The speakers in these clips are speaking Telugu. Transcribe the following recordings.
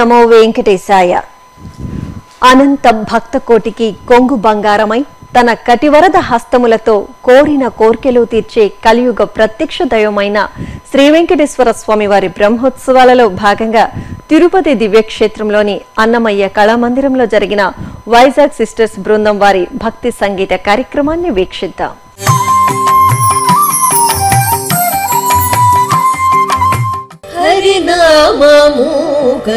నమో వెంకటేశాయ. అనంత భక్తకోటికి కొంగు బంగారమై తన కటివరద హస్తములతో కోరిన కోర్కెలు తీర్చే కలియుగ ప్రత్యక్ష దైవమైన శ్రీ వెంకటేశ్వర స్వామివారి బ్రహ్మోత్సవాలలో భాగంగా తిరుపతి దివ్యక్షేత్రంలోని అన్నమయ్య కళామందిరంలో జరిగిన వైజాగ్ సిస్టర్స్ బృందం వారి భక్తి సంగీత కార్యక్రమాన్ని వీక్షిద్దాం. महोडनन्द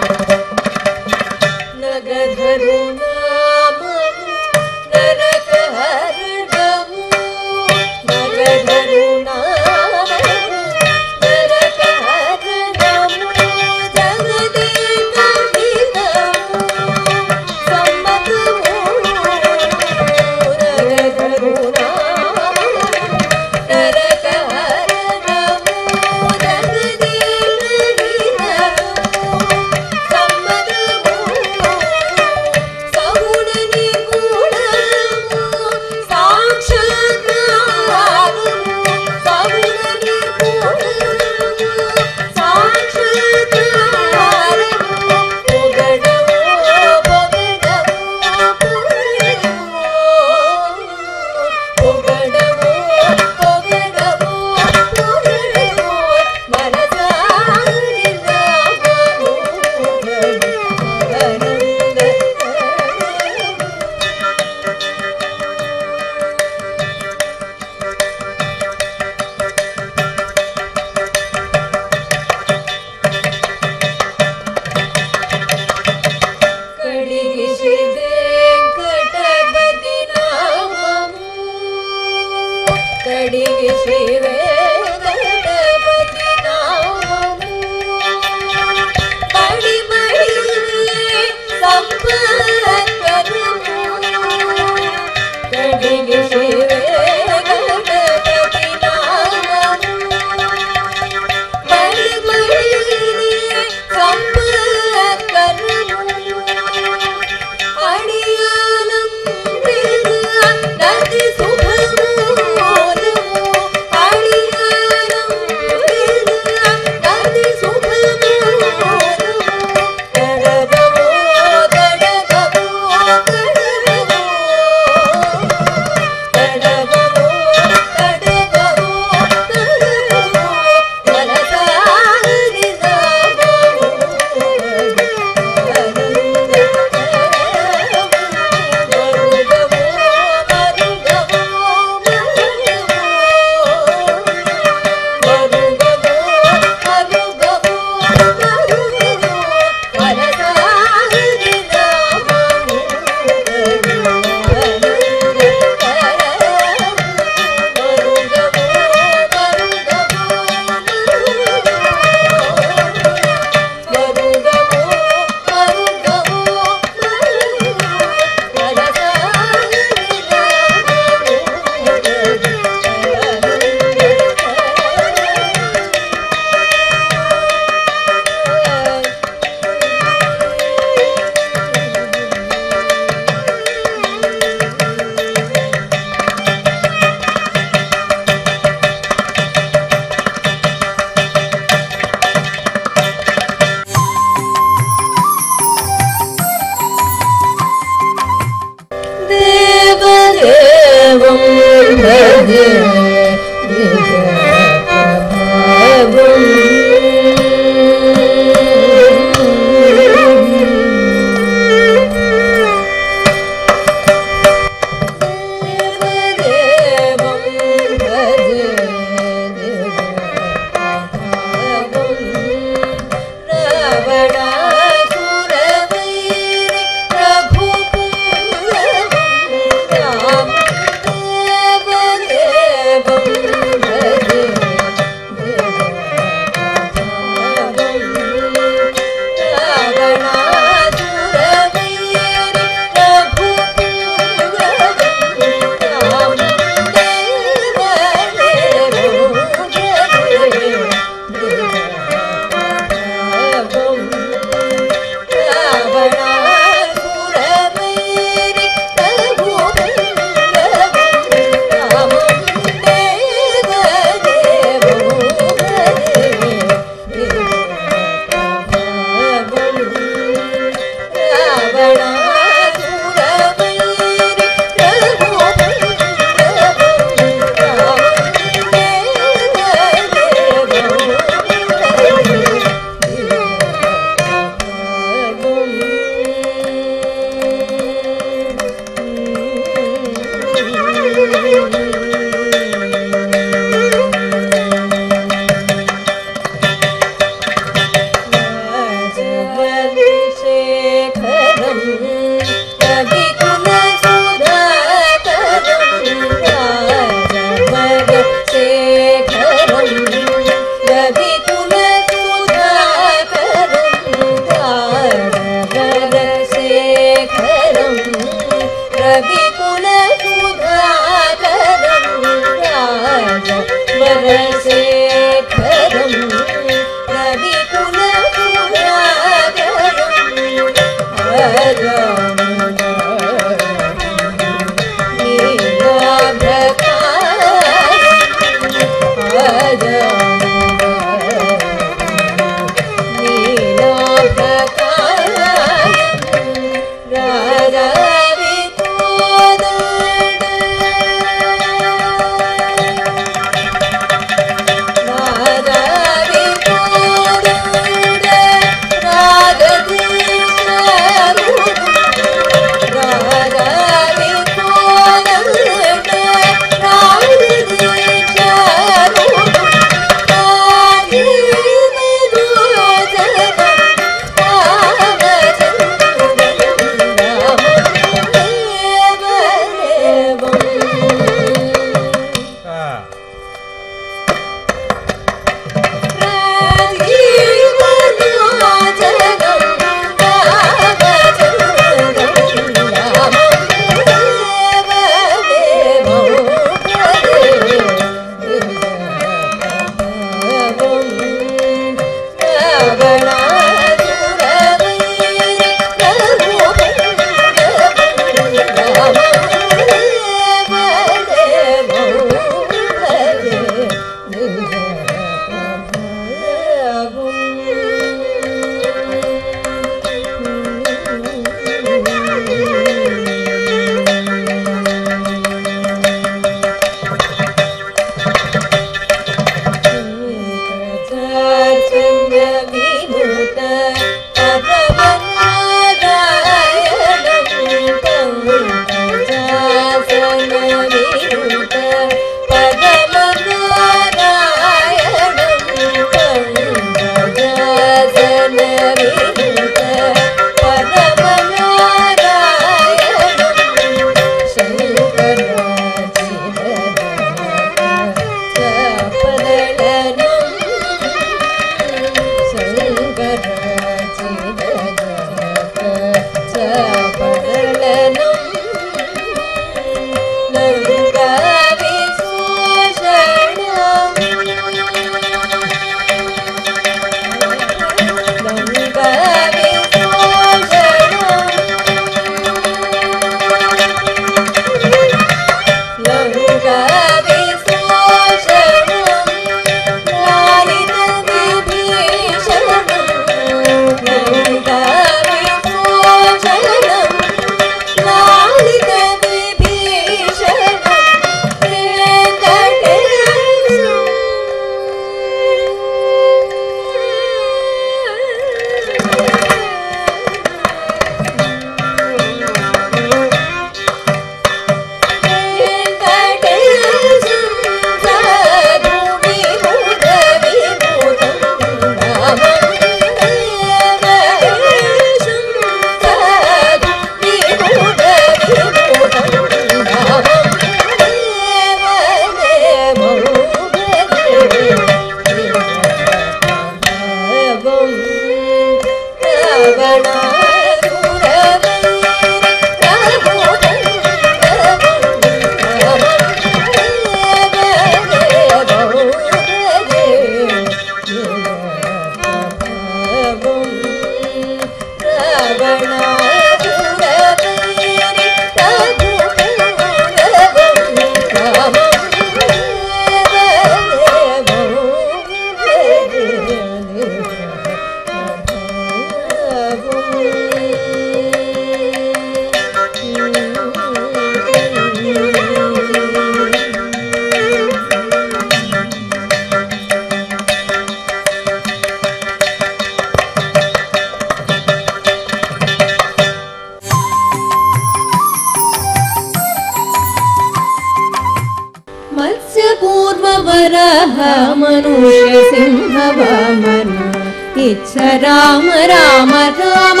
राम राम राम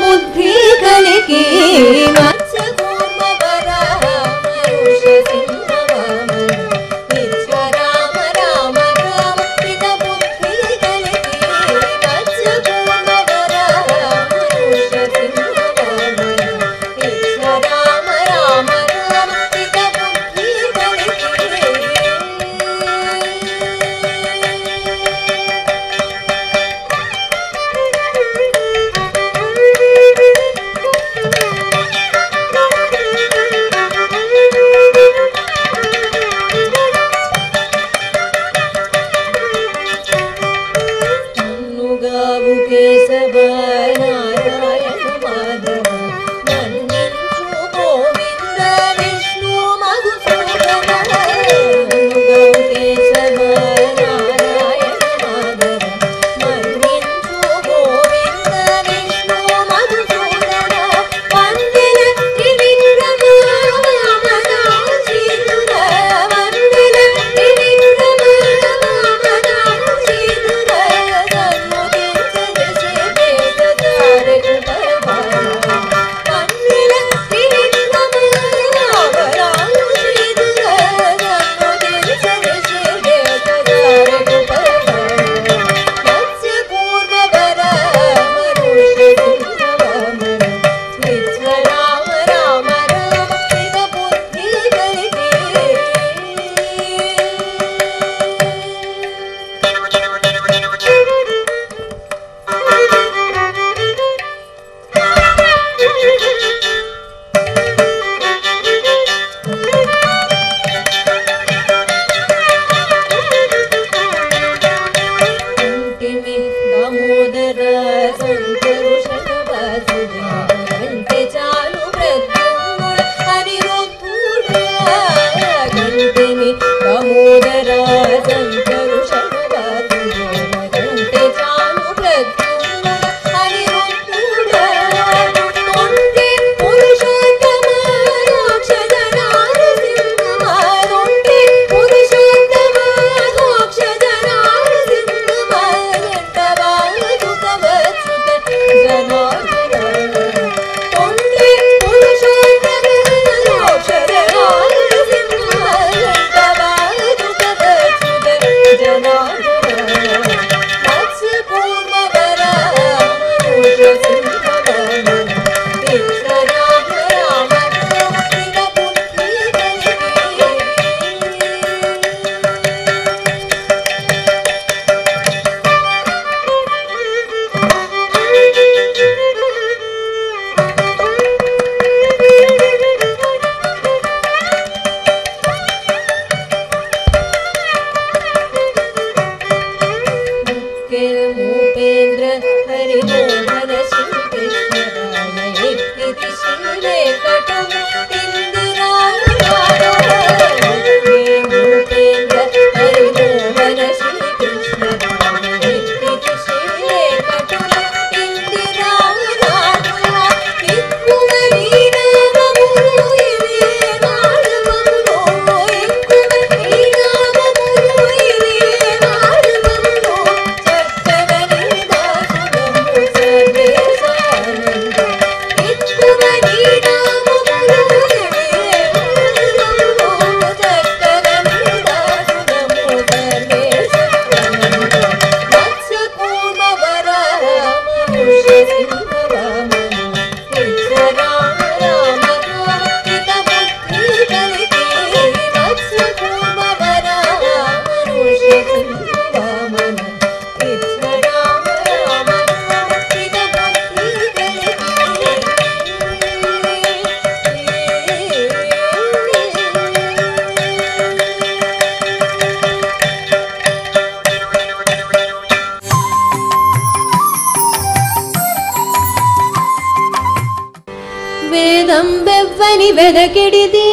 बुद्धि केड़ी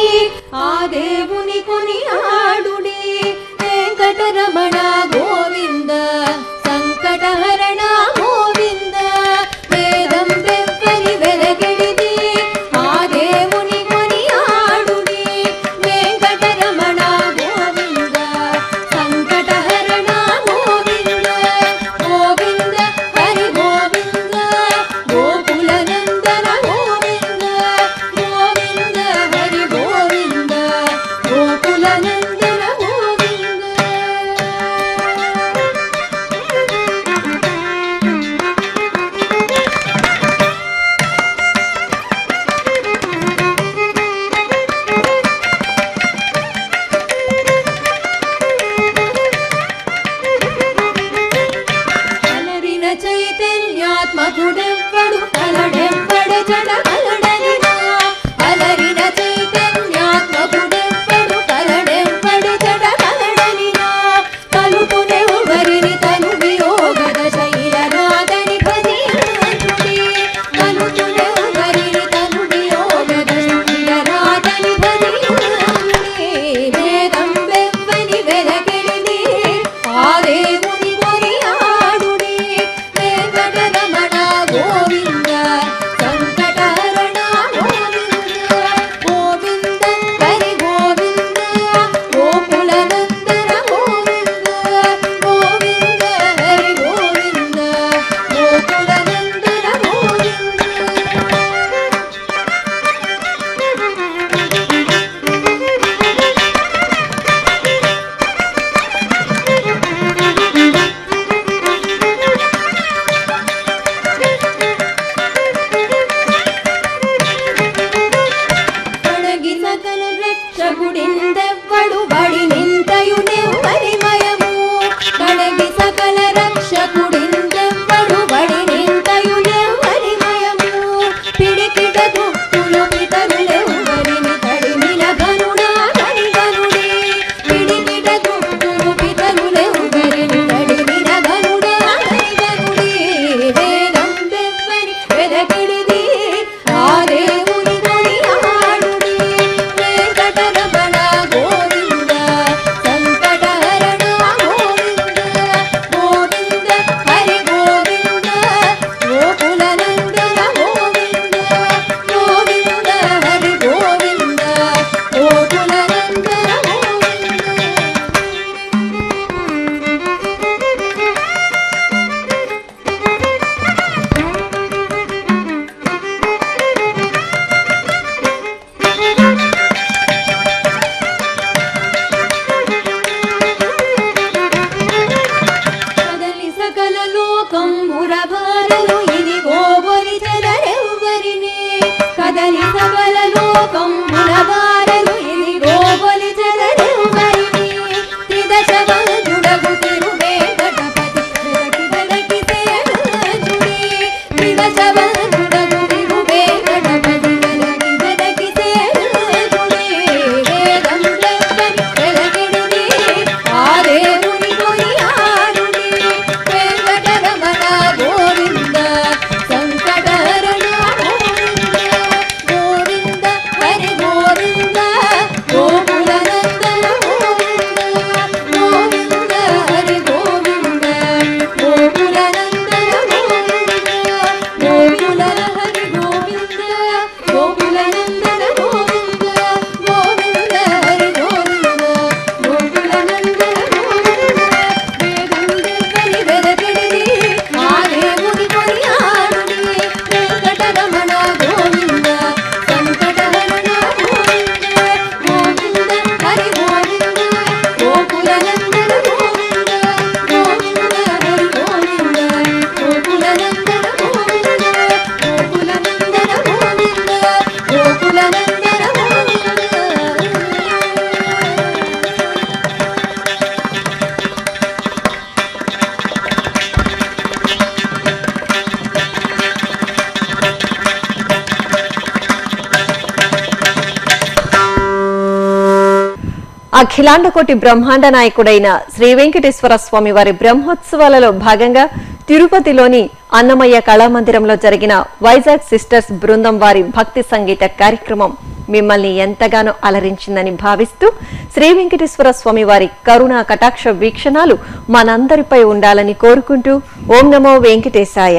అఖిలాండకోటి బ్రహ్మాండ నాయకుడైన శ్రీ వెంకటేశ్వర స్వామి వారి బ్రహ్మోత్సవాలలో భాగంగా తిరుపతిలోని అన్నమయ్య కళామందిరంలో జరిగిన వైజాగ్ సిస్టర్స్ బృందం వారి భక్తి సంగీత కార్యక్రమం మిమ్మల్ని ఎంతగానో అలరించిందని భావిస్తూ శ్రీ వెంకటేశ్వర స్వామి వారి కరుణా కటాక్ష వీక్షణాలు మనందరిపై ఉండాలని కోరుకుంటూ ఓం నమో వెంకటేశాయ.